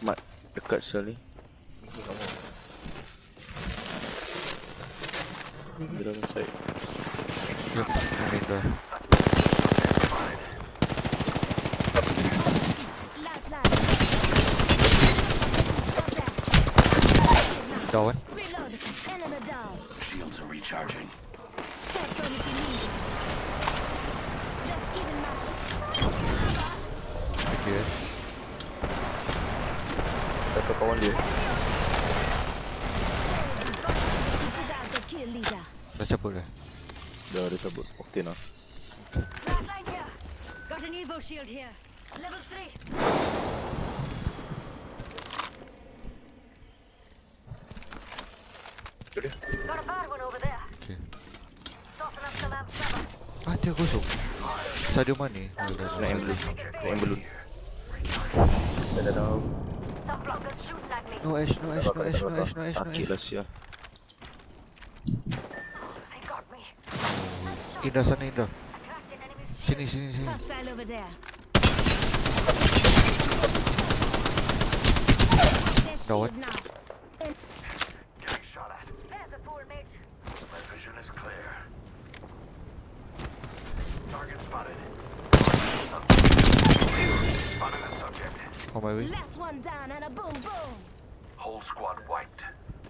Mat dekat sekali Gigi kamu Dia dah side Hari dah Down. Shields are recharging. Just giving my shit. Kawan dia. Dah cabut dah. Dah ada cabut. Octane lah. Got an Evo shield here. Level 3. Got a bad one over there. Okay. Ah, dia kosong. Stadium mana? Oh, dah Nak yang blue. Nak yang blue. Dah dah dah. Some blockers shooting at me. No ash, no ash, no ash, no ash, no ash, no Sakit ash. lah. They got me. Indra sana Indra. Attracting enemy's shield. Sini, sini, sini. Hostile over there. There's Go shield on. now. Getting shot at. There's a fool, mate. My vision is clear. Target spotted. Spotted the subject. On my way. Last one down and a boom boom. Whole squad wiped.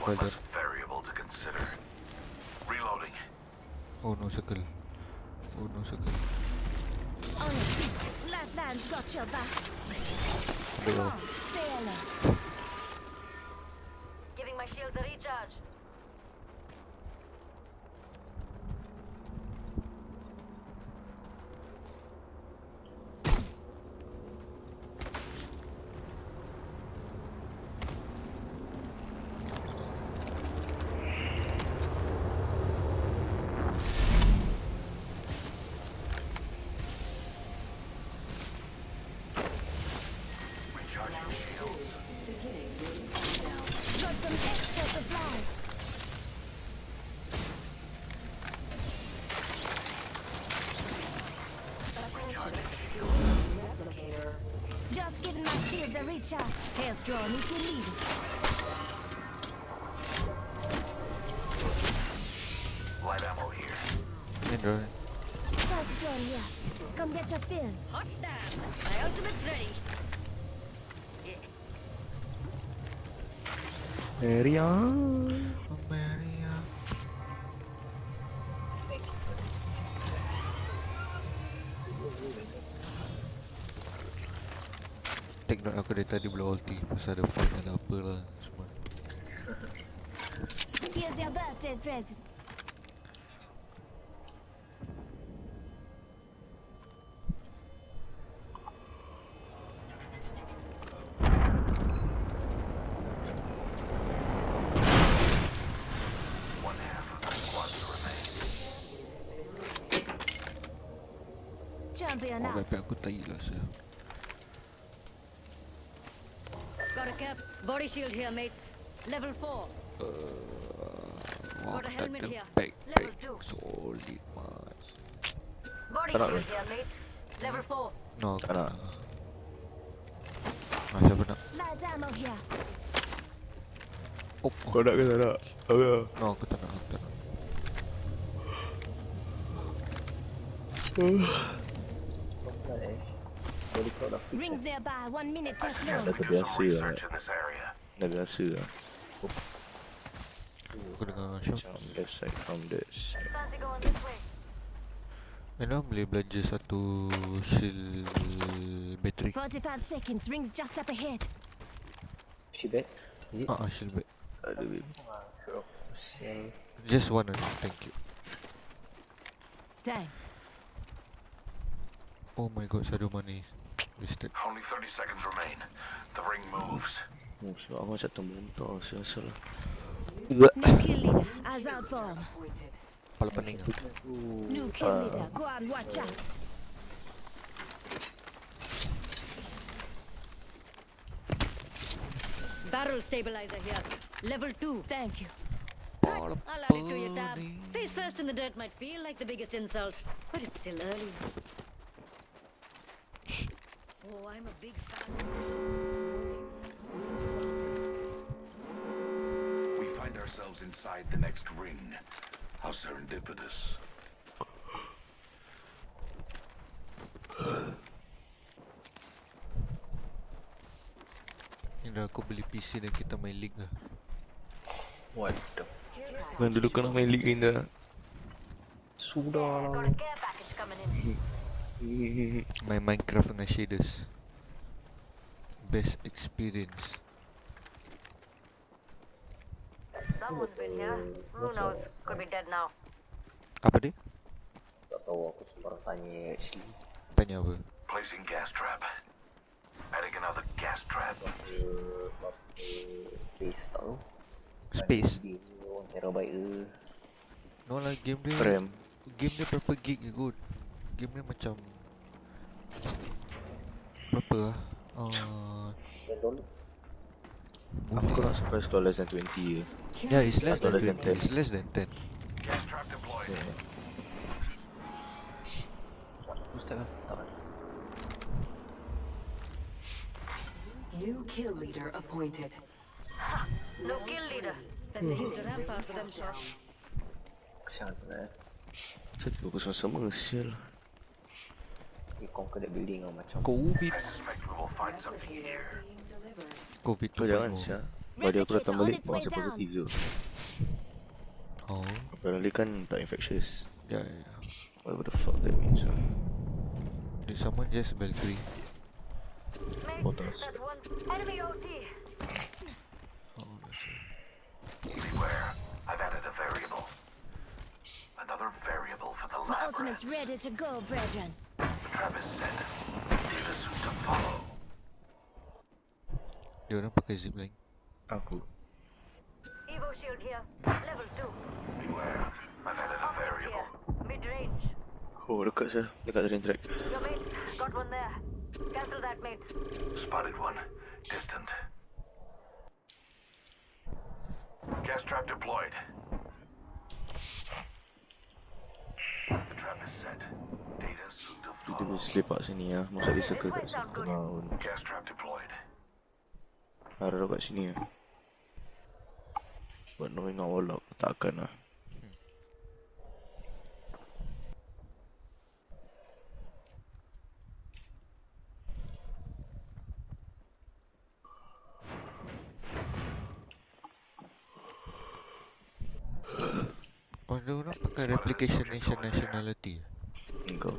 One less variable to consider. Reloading. Oh no, circle. Oh no, circle. On your feet. Lifelines got your back. Come on, say hello. Giving my shields a recharge. Light ammo here. Enjoy. To. Come get your fill. Hot damn! My ultimate's ready. Area. Note aku dari tadi belum ulti Pasal ada fight ada apa lah semua Here's your birthday present. Champion Oh up. aku tai lah saya cap. Body shield here, mates. Level 4. Wah Got a helmet here. backpack Level two. Solid man Body Tak nak shield here, mates. Level 4. No aku Tak nak. nak Ah siapa nak Light ammo here. Oh, oh. Kau nak ke tak nak? Apa? No aku tak nak aku tak nak what do you call that? Rings nearby. One minute to close. Maybe I see that. Maybe I see that. Macam this side from this Ano boleh just satu shield battery 45 seconds rings just up ahead Shield bat? Ah, ah uh, shield bat Aduh Just one only, thank you Thanks Oh my god, Sadomani money Wasted Only 30 seconds remain. The ring moves. Oh, sebab aku macam termuntah Sial-sial lah. New kill leader. Eyes out for him. Kepala New kill leader. Go on, watch out. Barrel stabilizer here. Level 2. Thank you. Kepala I'll add it to your tab. Face first in the dirt might feel like the biggest insult, but it's still early. Oh, I'm a big fan. We find ourselves inside the next ring. How serendipitous. Ini aku beli PC dan kita main league lah What the Bukan dulu kena main league Indra Sudah lah Main Minecraft dengan shaders Best experience Someone's been here. Who knows? Could be dead now. Apa dia? Tak tahu aku sembarang tanya actually Tanya apa? Placing gas trap. Adding another gas trap. Space tahu Space? Orang terabyte ke No lah game dia RAM Game dia berapa gig je kot Game dia macam Berapa lah uh, Aku nak sampai store less than 20 je Yeah it's less than less than 20 It's less than 10 Gas trap deployed. Kan Tak New kill leader appointed. No kill leader. Bet they used a rampart for them shots. Kesian tu lah eh Saya tiba aku sama-sama sial Dia conquer that building lah macam Covid we find something here. Covid Kau jangan 2.0 sial Body aku datang balik Masa positif je Oh Apparently kan tak infectious Ya ya ya Whatever the fuck that means ah. Did someone just Valkyrie? Enemy. Oh that's it Beware. I've added a variable. Another variable for the My labyrinth. ultimate's ready to go, brethren. Dia orang pakai zipline Aku Evo shield here. Level 2. Beware. I've added a Optics variable. here. Mid range. Oh dekat saya Dekat train track Your mate. Got one there. Cancel that, mate. Spotted one. Distant. Gas trap deployed. Kita boleh follow. selepak sini lah Masa dia circle kat sini. Deployed. Harap kat sini lah But knowing our luck Takkan lah Oh dia orang pakai replication nation nationality. Engkau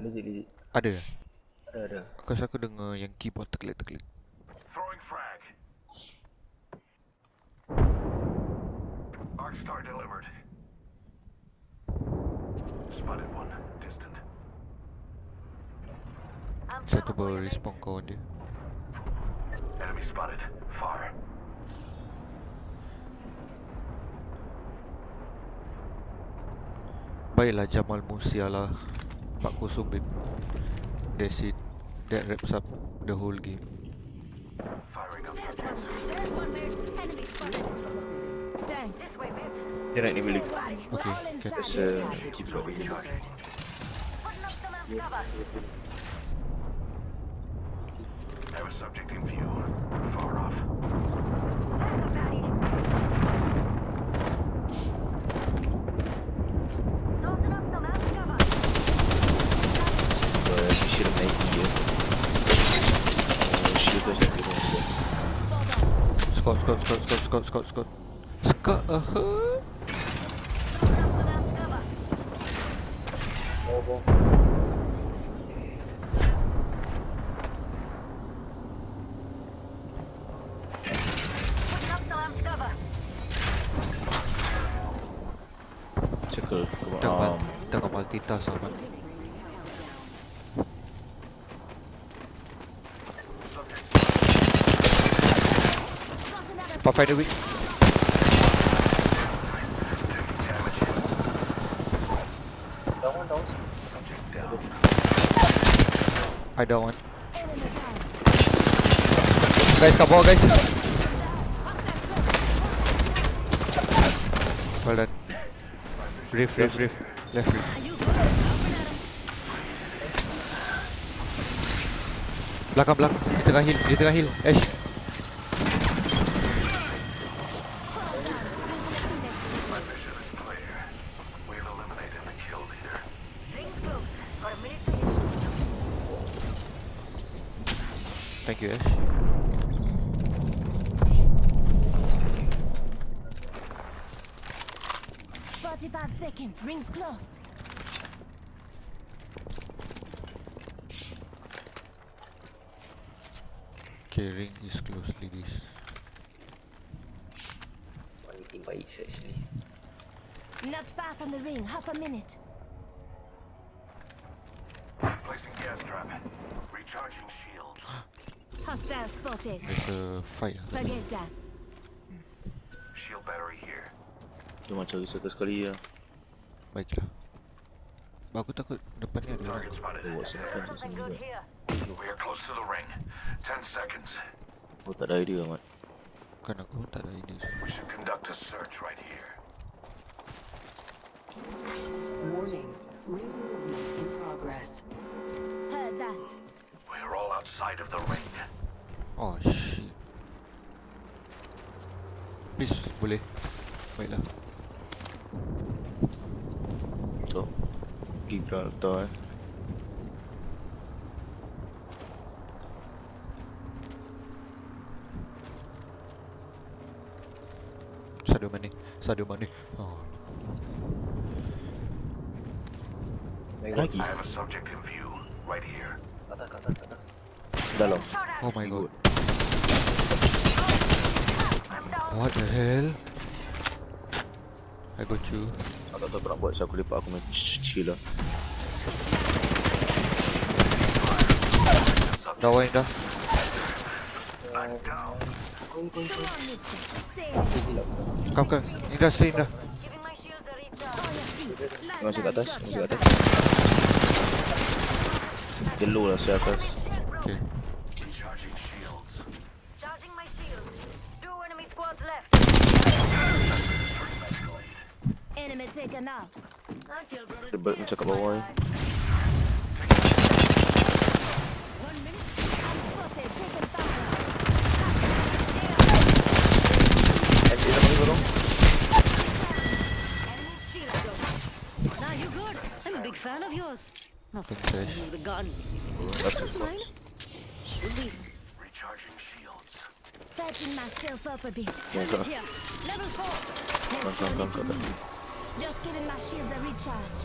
legit legit Ada Ada ada Because aku dengar yang keyboard terklik-terklik Throwing frag. Arcstar delivered. Spotted one. Distant. Satu baru you, mate. respawn kawan dia Enemy spotted. Far. Baiklah Jamal Musiala Pak kosong babe. That's it. That wraps up the whole game. Dia nak ni beli Okay, okay. There's a... Keep Scott, Scott, Scott, Scott, uh -huh. Up some amp cover. Oh oh Putting up some amp cover. Circle Come Tengah, on tengah multitask amat Down Subject down. I don't want. Guys, come on guys. Well done. Riff, riff, riff. Left riff. Belakang, belakang. Di tengah hill, di tengah hill. Ash Thank you Ash Forty-five seconds. Rings close. Okay ring is close ladies One meeting baik saya actually. Not far from the ring. Half a minute. Placing gas trap. Recharging shields. Hostile spotted. There's a fight. Forget that. Shield battery here. Dia macam risau sekali ya. Baiklah Aku takut depan ni ada Target spotted. Dia buat simpan Something good here. We are close to the ring. Ten seconds. Aku tak ada idea amat. Kan aku pun tak ada idea We should conduct a search right here. Warning. Ring movement in progress. Heard that. We are all outside of the ring. Oh shit Please boleh Baiklah So, Gibraltar eh. Sadio Mane Sadio Mane oh. Lagi? I have a subject in view right here. Atas, atas, atas. Dalam. oh my god. What the hell? I got you. Aku tak tahu nak buat, so aku lepak aku main chill lah. Dah wine dah. Come, come. Ni dah stream dah. Masuk ke atas, masuk ke atas. Gelo lah saya atas. Enemy taken out. The button took up a one. Big fan of yours. Not big fish. The gun. That's mine. Recharging shields. Patching myself up a bit. Level four. Go, go, go, go, go. Just giving my shields a recharge.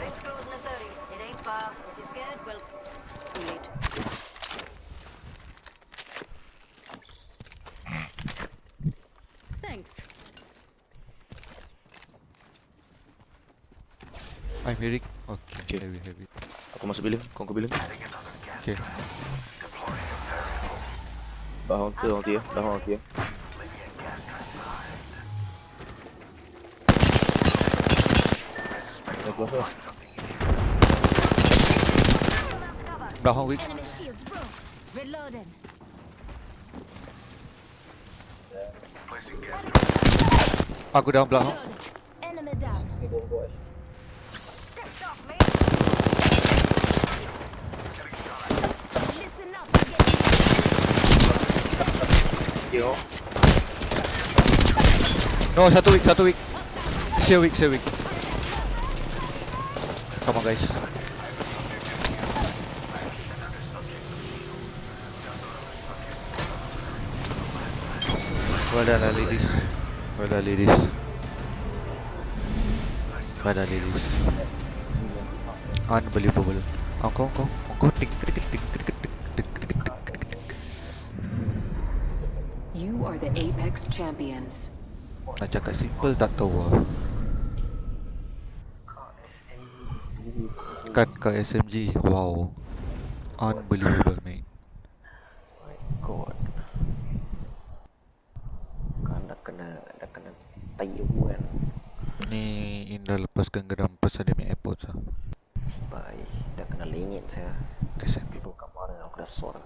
Ring's closing at 30. It ain't far. If you're scared, well, too late. Thanks. I'm hearing Okay Okay. There we have it Aku masuk bilik, kau ke bilik. Adding another. Okay Deploying a variable. Dah haunter haunter eh. ya. Dah haunter eh. ya. Bravo, Rick. Reloading. Yeah, Aku down belakang. Yo. No, satu week, satu week. Sia week, sia week. Come on guys Well done lah ladies Well done ladies Well done ladies Unbelievable Engkau engkau Engkau tik tik tik tik tik tik tik tik tik tik tik You are the Apex champions. Nak cakap simple tak tahu lah Kan kat SMG Wow Unbelievable mate My god. Kan dah kena dah kena tai aku kan. Ni Indah lepaskan geram pasal dia punya airpods lah Cibai. Dah kena lengit saya. Kesian Itu kamar aku dah sor.